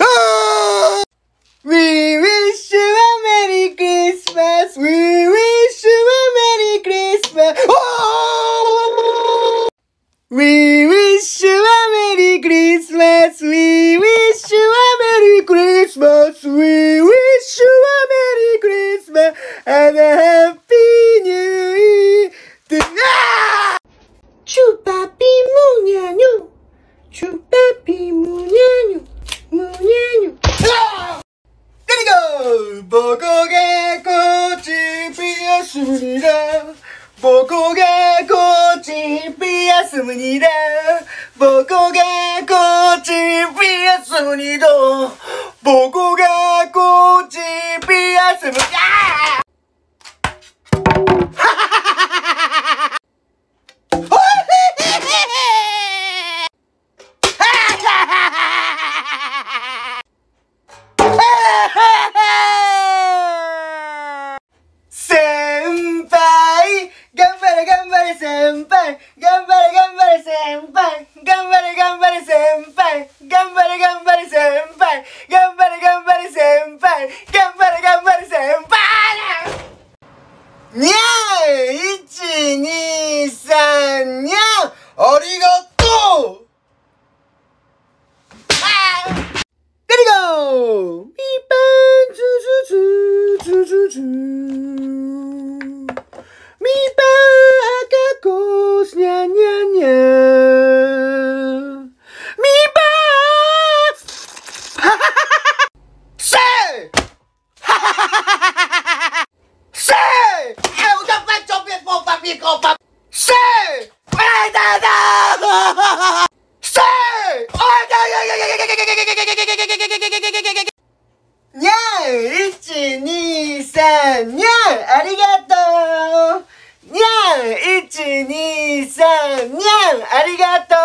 Ah! We wish you a Merry Christmas. We wish you a Merry Christmas. Oh! We wish you a Merry Christmas. We wish you a Merry Christmas. We wish you a Merry Christmas and a スにだ僕がこっちピアスにだ僕がこっちピアスにだ僕がこっちピアスにだ先輩。頑張れ頑張れ先輩。頑張れ頑張れ先輩。頑張れ頑張れ先輩。頑張れ頑張れ先輩。頑張れ頑張れ先輩にゃー一二三にゃー。ありがとう。あー。There you go! ピーパンズズズズズズミーパー赤コスニャニャニャミーパーせいせい Eu dapat copet po papi ko pap Se! Ay, da, da! Se! Ay, da, da, da, da, da, da, da, da, da, da, da, da, da, da, da, da, da, にゃん一二三にゃんありがとうにゃん !1、2、3にゃんありがとう